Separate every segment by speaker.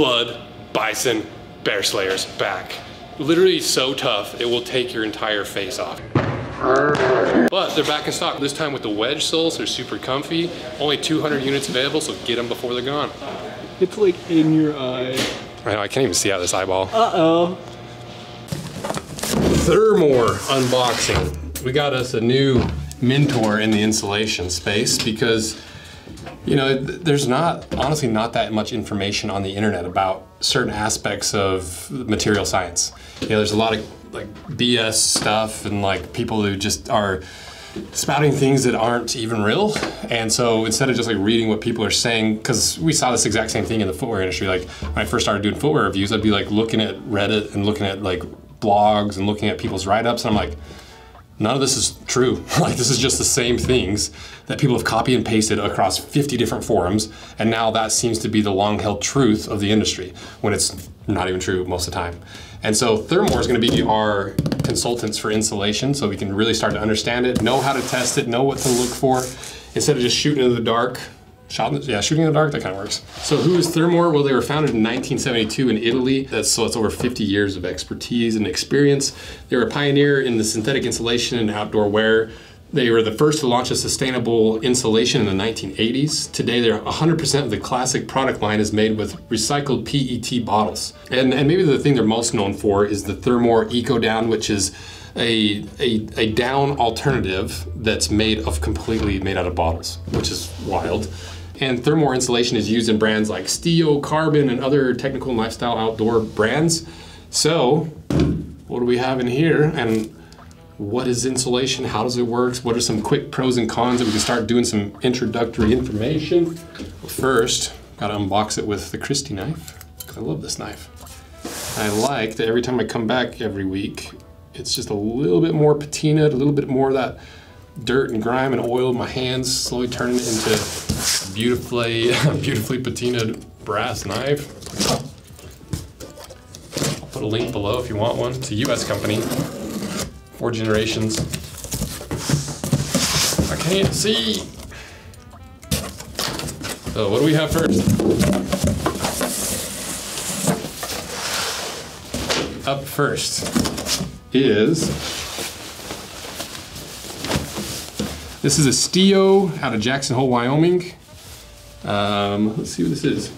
Speaker 1: blood, bison, bear slayers back. Literally so tough, it will take your entire face off. But they're back in stock. This time with the wedge soles, they're super comfy. Only 200 units available, so get them before they're gone.
Speaker 2: It's like in your eye.
Speaker 1: I know, I can't even see out of this eyeball.
Speaker 2: Uh-oh.
Speaker 1: Thermore unboxing. We got us a new mentor in the insulation space because you know, there's not, honestly, not that much information on the internet about certain aspects of material science. You know, there's a lot of like BS stuff and like people who just are spouting things that aren't even real. And so instead of just like reading what people are saying, because we saw this exact same thing in the footwear industry. Like when I first started doing footwear reviews, I'd be like looking at Reddit and looking at like blogs and looking at people's write-ups, and I'm like, none of this is true. like this is just the same things that people have copy and pasted across 50 different forums, and now that seems to be the long-held truth of the industry when it's not even true most of the time. And so Thermore is going to be our consultants for insulation, so we can really start to understand it, know how to test it, know what to look for, instead of just shooting in the dark Shot in the, yeah, shooting in the dark, that kind of works. So who is Thermore? Well, they were founded in 1972 in Italy. That's, so it's over 50 years of expertise and experience. They were a pioneer in the synthetic insulation and outdoor wear. They were the first to launch a sustainable insulation in the 1980s. Today, they're 100% of the classic product line is made with recycled PET bottles. And, and maybe the thing they're most known for is the Thermore Eco Down, which is a, a, a down alternative that's made of completely made out of bottles, which is wild. And Thermore insulation is used in brands like Stio, Karbon, and other technical and lifestyle outdoor brands. So, what do we have in here? And what is insulation? How does it work? What are some quick pros and cons that we can start doing some introductory information? First, gotta unbox it with the Christy knife, I love this knife. I like that every time I come back every week, it's just a little bit more patinaed, a little bit more of that dirt and grime and oil in my hands, slowly turning it into beautifully, beautifully patinaed brass knife. I'll put a link below if you want one. It's a US company, four generations. I can't see. So what do we have first? Up first is this is a Stio out of Jackson Hole, Wyoming. Um, let's see what this is.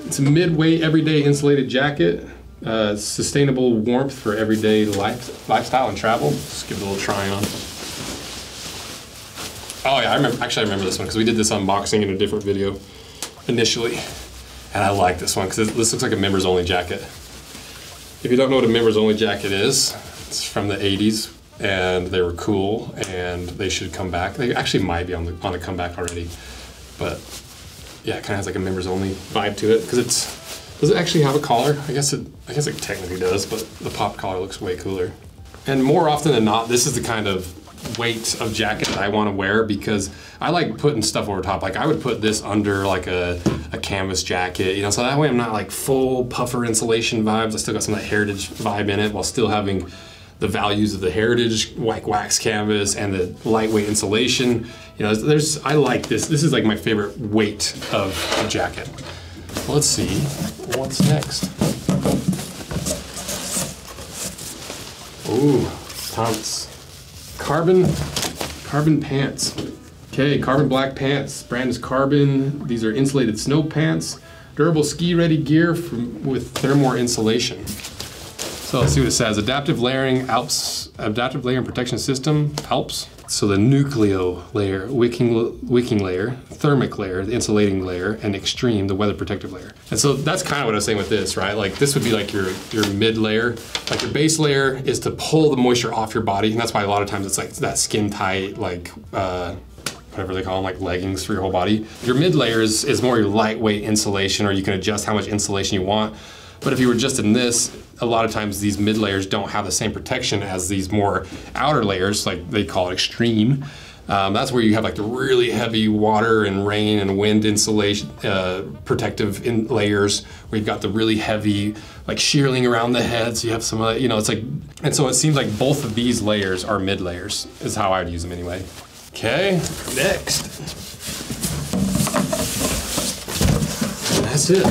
Speaker 1: It's a midweight everyday insulated jacket. Uh, sustainable warmth for everyday life, lifestyle and travel. Just give it a little try on. Oh yeah, I remember. Actually, I remember this one because we did this unboxing in a different video initially, and I like this one because this looks like a members only jacket. If you don't know what a members only jacket is, it's from the 80s and they were cool and they should come back. They actually might be on the on a comeback already, but yeah, it kind of has like a members only vibe to it because it's does it actually have a collar? I guess it I guess it technically does, but the pop collar looks way cooler. And more often than not, this is the kind of weight of jacket that I want to wear because I like putting stuff over top. Like I would put this under like a, a canvas jacket, you know, so that way I'm not like full puffer insulation vibes. I still got some of that heritage vibe in it while still having the values of the heritage white wax canvas and the lightweight insulation. You know, there's I like this. This is like my favorite weight of a jacket. Let's see what's next. Ooh, pants. Karbon, Karbon pants. Okay, carbon black pants. Brand is Karbon. These are insulated snow pants. Durable ski-ready gear from, with Thermore insulation. So let's see what it says. Adaptive layering Alps, adaptive layer and protection system, ALPS. So the nucleo layer, wicking, wicking layer, thermic layer, the insulating layer, and extreme, the weather protective layer. And so that's kind of what I was saying with this, right? Like this would be like your, your mid layer. Like your base layer is to pull the moisture off your body. And that's why a lot of times it's like that skin tight, like, uh, whatever they call them, like leggings for your whole body. Your mid layer is, is more your lightweight insulation, or you can adjust how much insulation you want. But if you were just in this, a lot of times these mid layers don't have the same protection as these more outer layers, like they call it extreme. Um, that's where you have like the really heavy water and rain and wind insulation, uh, protective in layers. You've got the really heavy like shearling around the head. So you have some, uh, you know, it's like, and so it seems like both of these layers are mid layers. Is how I'd use them anyway. Okay, next. That's it.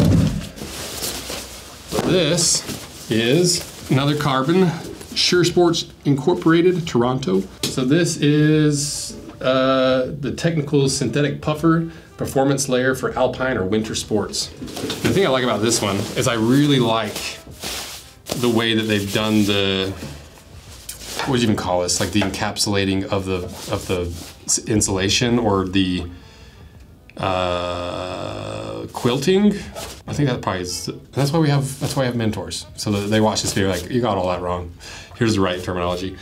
Speaker 1: This is another Karbon, Sure Sports Incorporated, Toronto. So this is uh, the technical synthetic puffer performance layer for alpine or winter sports. The thing I like about this one is I really like the way that they've done the what do you even call this? Like the encapsulating of the of the insulation or the uh, quilting. I think that probably is. That's why we have. That's why I have mentors. So that they watch this video like you got all that wrong. Here's the right terminology.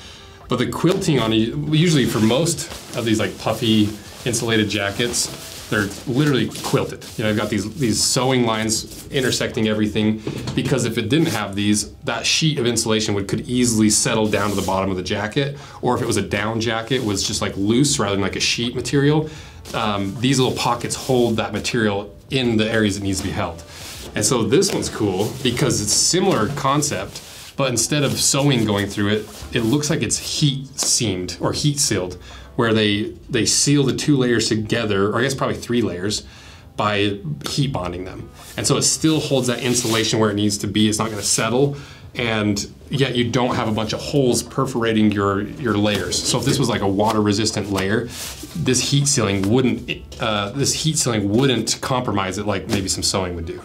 Speaker 1: But the quilting on usually for most of these like puffy insulated jackets, they're literally quilted. You know, I've got these these sewing lines intersecting everything because if it didn't have these, that sheet of insulation would could easily settle down to the bottom of the jacket. Or if it was a down jacket, was just like loose rather than like a sheet material. Um, these little pockets hold that material in the areas it needs to be held. And so this one's cool because it's similar concept, but instead of sewing going through it, it looks like it's heat seamed or heat sealed where they they seal the two layers together, or I guess probably three layers, by heat bonding them. And so it still holds that insulation where it needs to be. It's not going to settle, and yet you don't have a bunch of holes perforating your your layers. So if this was like a water resistant layer, this heat sealing wouldn't uh, this heat sealing wouldn't compromise it like maybe some sewing would do.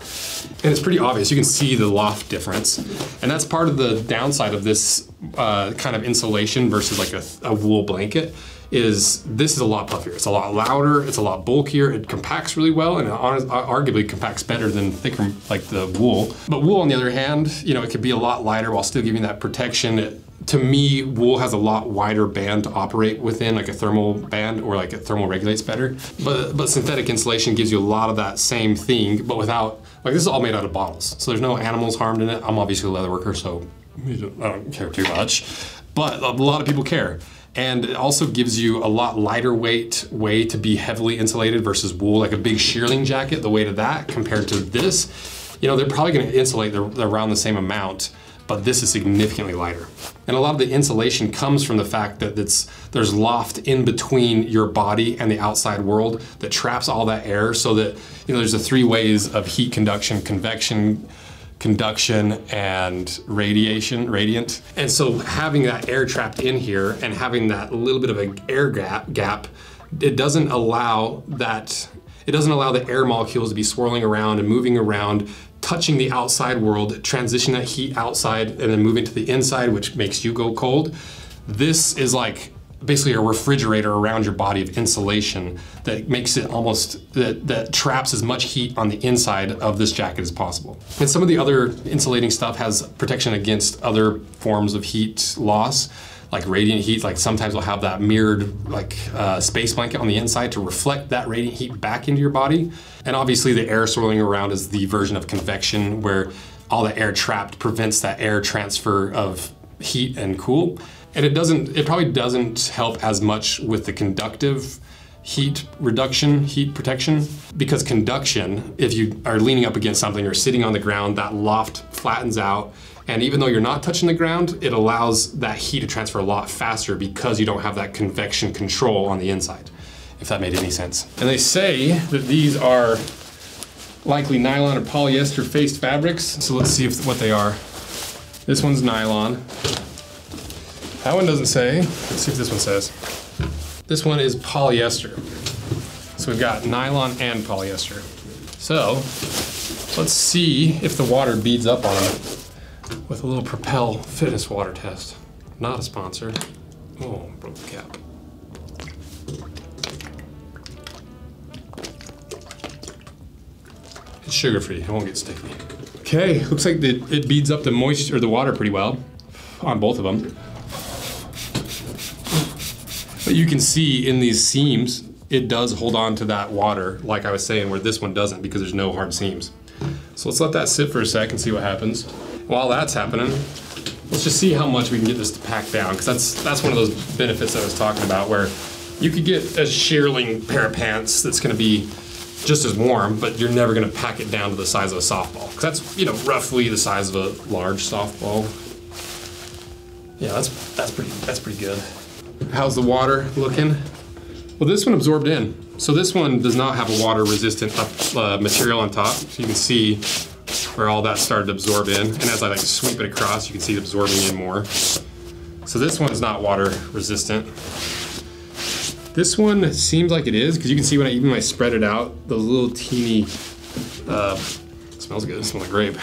Speaker 1: And it's pretty obvious. You can see the loft difference, and that's part of the downside of this uh, kind of insulation versus like a, a wool blanket is this is a lot puffier. It's a lot louder, it's a lot bulkier, it compacts really well, and it arguably compacts better than thicker like the wool. But wool, on the other hand, you know, it could be a lot lighter while still giving that protection. It, to me, wool has a lot wider band to operate within, like a thermal band, or like it thermal regulates better. But but synthetic insulation gives you a lot of that same thing, but without like this is all made out of bottles, so there's no animals harmed in it. I'm obviously a leather worker, so I don't care too much, but a lot of people care and it also gives you a lot lighter weight way to be heavily insulated versus wool, like a big shearling jacket, the weight of that compared to this. You know, they're probably gonna insulate around the same amount, but this is significantly lighter. And a lot of the insulation comes from the fact that there's loft in between your body and the outside world that traps all that air so that, you know, there's the three ways of heat conduction, convection, conduction and radiation, radiant. And so having that air trapped in here and having that little bit of an air gap, gap, it doesn't allow that, it doesn't allow the air molecules to be swirling around and moving around, touching the outside world, transition that heat outside and then moving to the inside, which makes you go cold. This is like basically a refrigerator around your body of insulation that makes it almost that, that traps as much heat on the inside of this jacket as possible. And some of the other insulating stuff has protection against other forms of heat loss like radiant heat, like sometimes we'll have that mirrored like uh, space blanket on the inside to reflect that radiant heat back into your body. And obviously the air swirling around is the version of convection where all the air trapped prevents that air transfer of heat and cool. And it doesn't, it probably doesn't help as much with the conductive heat reduction, heat protection, because conduction, if you are leaning up against something or sitting on the ground, that loft flattens out. And even though you're not touching the ground, it allows that heat to transfer a lot faster because you don't have that convection control on the inside, if that made any sense. And they say that these are likely nylon or polyester faced fabrics. So let's see if, what they are. This one's nylon. That one doesn't say. Let's see if this one says. This one is polyester. So we've got nylon and polyester. So let's see if the water beads up on them with a little Propel fitness water test. Not a sponsor. Oh, broke the cap. It's sugar free, it won't get sticky. Okay, looks like the, it beads up the moisture or the water pretty well on both of them. You can see in these seams, it does hold on to that water, like I was saying, where this one doesn't because there's no hard seams. So let's let that sit for a sec and see what happens. While that's happening, let's just see how much we can get this to pack down, because that's, that's one of those benefits I was talking about, where you could get a shearling pair of pants that's gonna be just as warm, but you're never gonna pack it down to the size of a softball. Because that's, you know, roughly the size of a large softball. Yeah, that's, that's pretty, that's pretty good. How's the water looking? Well, this one absorbed in. So this one does not have a water resistant uh, material on top. So you can see where all that started to absorb in. And as I like sweep it across, you can see it absorbing in more. So this one is not water resistant. This one seems like it is because you can see when I even when I spread it out, those little teeny, uh, smells good, it smells like grape.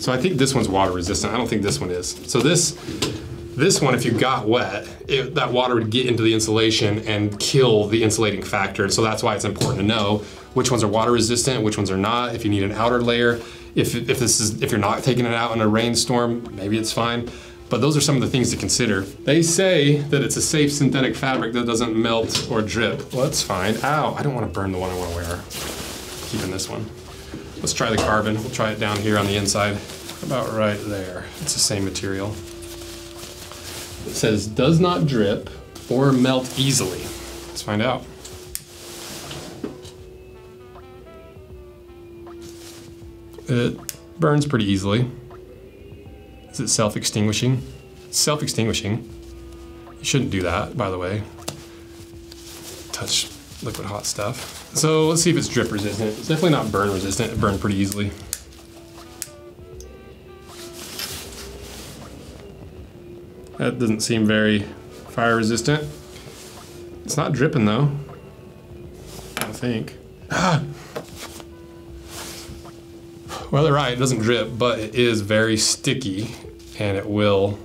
Speaker 1: So I think this one's water resistant. I don't think this one is. So this, this one, if you got wet, it, that water would get into the insulation and kill the insulating factor. So that's why it's important to know which ones are water resistant, which ones are not. If you need an outer layer, if, if this is if you're not taking it out in a rainstorm, maybe it's fine. But those are some of the things to consider. They say that it's a safe synthetic fabric that doesn't melt or drip. Well, that's fine. Ow, I don't want to burn the one I want to wear. Keeping this one. Let's try the Karbon. We'll try it down here on the inside. About right there. It's the same material. It says does not drip or melt easily. Let's find out. It burns pretty easily. Is it self-extinguishing? Self-extinguishing. You shouldn't do that, by the way. Touch liquid hot stuff. So let's see if it's drip resistant. It's definitely not burn resistant. It burned pretty easily. That doesn't seem very fire resistant. It's not dripping though. I think. Ah! Well, they're right, it doesn't drip, but it is very sticky and it will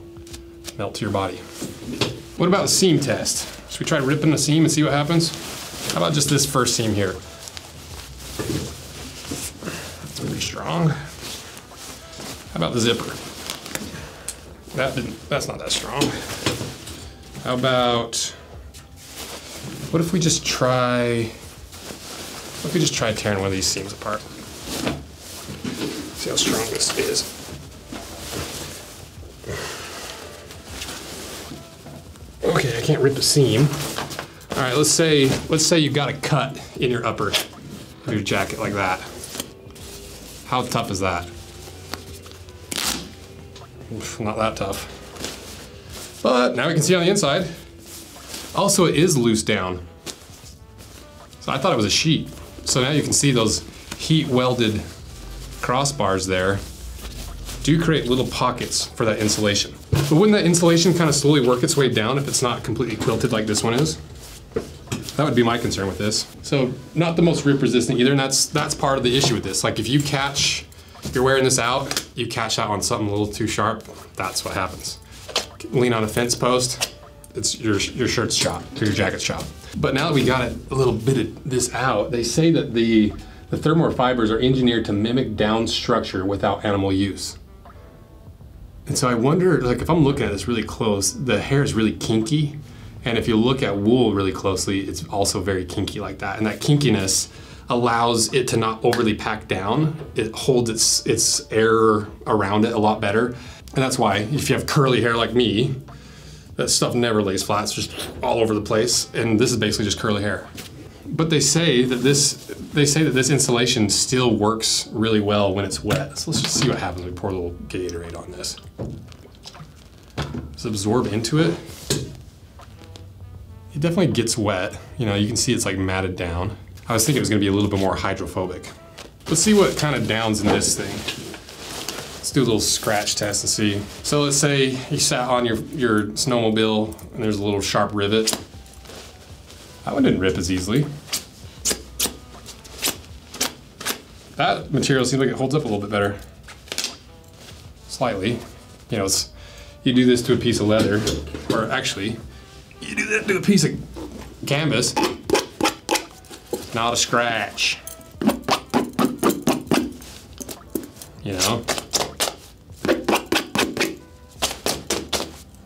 Speaker 1: melt to your body. What about a seam test? Should we try ripping the seam and see what happens? How about just this first seam here? It's pretty strong. How about the zipper? That didn't, that's not that strong. How about, what if we just try, what if we just try tearing one of these seams apart? See how strong this is. Okay, I can't rip a seam. All right, let's say let's say you've got a cut in your upper your jacket like that. How tough is that? Oof, not that tough. But now we can see on the inside. Also, it is loose down. So I thought it was a sheet. So now you can see those heat welded crossbars there do create little pockets for that insulation. But wouldn't that insulation kind of slowly work its way down if it's not completely quilted like this one is? That would be my concern with this. So not the most rip resistant either, and that's that's part of the issue with this. Like if you catch, you're wearing this out, you catch out on something a little too sharp, that's what happens. Lean on a fence post, it's your your shirt's shot your jacket's shot. But now that we got it a little bit of this out, they say that the the Thermore fibers are engineered to mimic down structure without animal use. And so I wonder, like if I'm looking at this really close, the hair is really kinky. And if you look at wool really closely, it's also very kinky like that. And that kinkiness allows it to not overly pack down. It holds its, its air around it a lot better. And that's why if you have curly hair like me, that stuff never lays flat. It's just all over the place. And this is basically just curly hair. But they say that this they say that this insulation still works really well when it's wet. So let's just see what happens when we pour a little Gatorade on this. Just absorb into it. It definitely gets wet. You know, you can see it's like matted down. I was thinking it was gonna be a little bit more hydrophobic. Let's see what kind of downs in this thing. Let's do a little scratch test and see. So let's say you sat on your, your snowmobile and there's a little sharp rivet. That one didn't rip as easily. That material seems like it holds up a little bit better. Slightly. You know, you do this to a piece of leather, or actually, you do that to a piece of canvas, not a scratch. You know?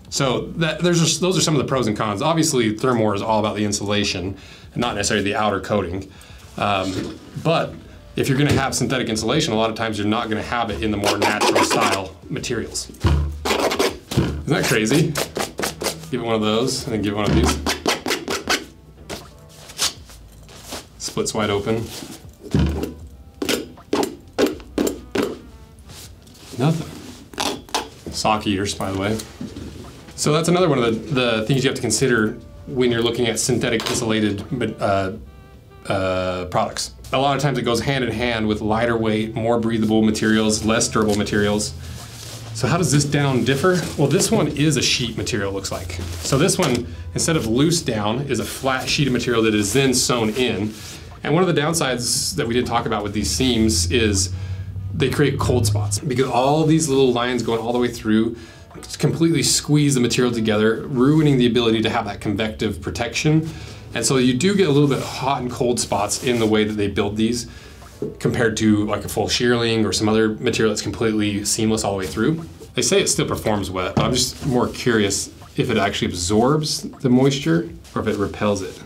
Speaker 1: So that, there's those are some of the pros and cons. Obviously, Thermore is all about the insulation, not necessarily the outer coating. Um, but if you're going to have synthetic insulation, a lot of times you're not going to have it in the more natural style materials. Isn't that crazy? Give it one of those, and then give it one of these. Splits wide open. Nothing. Sock eaters, by the way. So that's another one of the, the things you have to consider when you're looking at synthetic insulated uh, uh, products. A lot of times it goes hand in hand with lighter weight, more breathable materials, less durable materials. So how does this down differ? Well, this one is a sheet material, looks like. So this one, instead of loose down, is a flat sheet of material that is then sewn in. And one of the downsides that we didn't talk about with these seams is they create cold spots because all these little lines going all the way through completely squeeze the material together, ruining the ability to have that convective protection. And so you do get a little bit hot and cold spots in the way that they build these compared to like a full shearling or some other material that's completely seamless all the way through. They say it still performs wet, but I'm just more curious if it actually absorbs the moisture or if it repels it.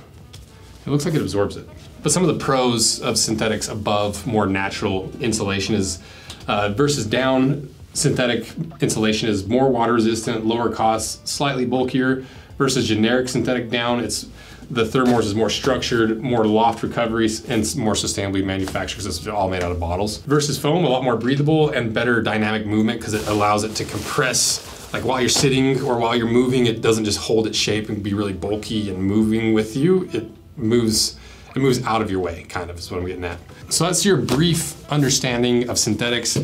Speaker 1: It looks like it absorbs it. But some of the pros of synthetics above more natural insulation is uh, versus down, synthetic insulation is more water resistant, lower cost, slightly bulkier versus generic synthetic down. It's the Thermores is more structured, more loft recoveries, and more sustainably manufactured because it's all made out of bottles. Versus foam, a lot more breathable and better dynamic movement because it allows it to compress. Like while you're sitting or while you're moving, it doesn't just hold its shape and be really bulky and moving with you. It moves it moves out of your way, kind of, is what I'm getting at. So that's your brief understanding of synthetics.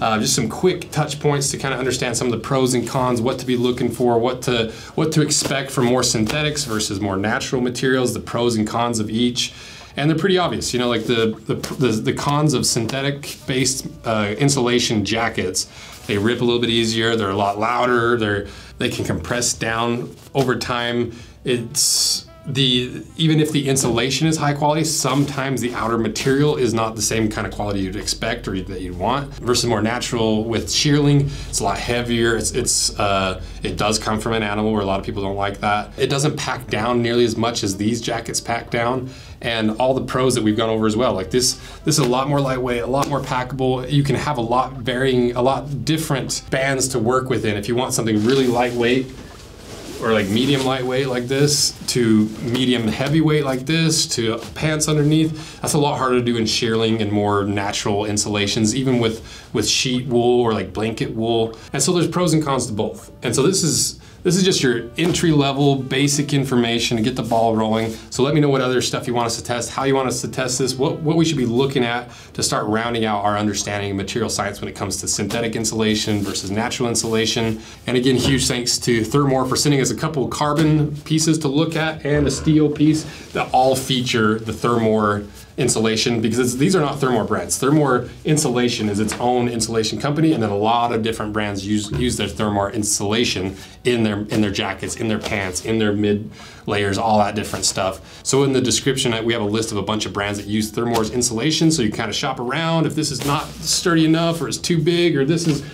Speaker 1: Uh, just some quick touch points to kind of understand some of the pros and cons, what to be looking for, what to what to expect from more synthetics versus more natural materials, the pros and cons of each. And they're pretty obvious, you know, like the the, the, the cons of synthetic-based uh, insulation jackets. They rip a little bit easier. They're a lot louder. They're they can compress down over time. It's the even if the insulation is high quality, sometimes the outer material is not the same kind of quality you'd expect or that you'd want. Versus more natural with shearling, it's a lot heavier. It's it's uh, it does come from an animal where a lot of people don't like that. It doesn't pack down nearly as much as these jackets pack down, and all the pros that we've gone over as well. Like this this is a lot more lightweight, a lot more packable. You can have a lot varying, a lot different bands to work within. If you want something really lightweight or like medium lightweight like this to medium heavyweight like this to pants underneath that's a lot harder to do in shearling and more natural insulations even with with sheet wool or like blanket wool. And so there's pros and cons to both. And so this is this is just your entry level basic information to get the ball rolling. So let me know what other stuff you want us to test, how you want us to test this, what, what we should be looking at to start rounding out our understanding of material science when it comes to synthetic insulation versus natural insulation. And again, huge thanks to Thermore for sending us a couple Karbon pieces to look at and a Stio piece that all feature the Thermore insulation because these are not Thermore brands. Thermore Insulation is its own insulation company, and then a lot of different brands use use their Thermore insulation in their in their jackets, in their pants, in their mid layers, all that different stuff. So in the description, we have a list of a bunch of brands that use Thermore's insulation, so you kind of shop around if this is not sturdy enough, or it's too big, or this is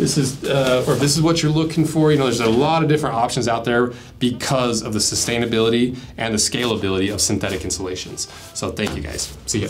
Speaker 1: this is uh, or if this is what you're looking for. You know there's a lot of different options out there because of the sustainability and the scalability of synthetic insulations. So thank you guys. See ya